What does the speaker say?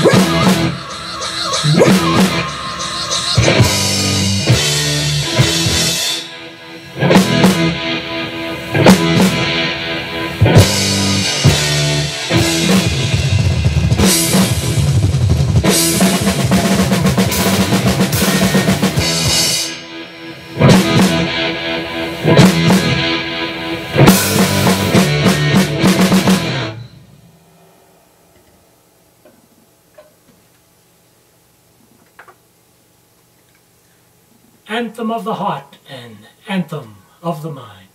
What? Anthem of the Heart and Anthem of the Mind.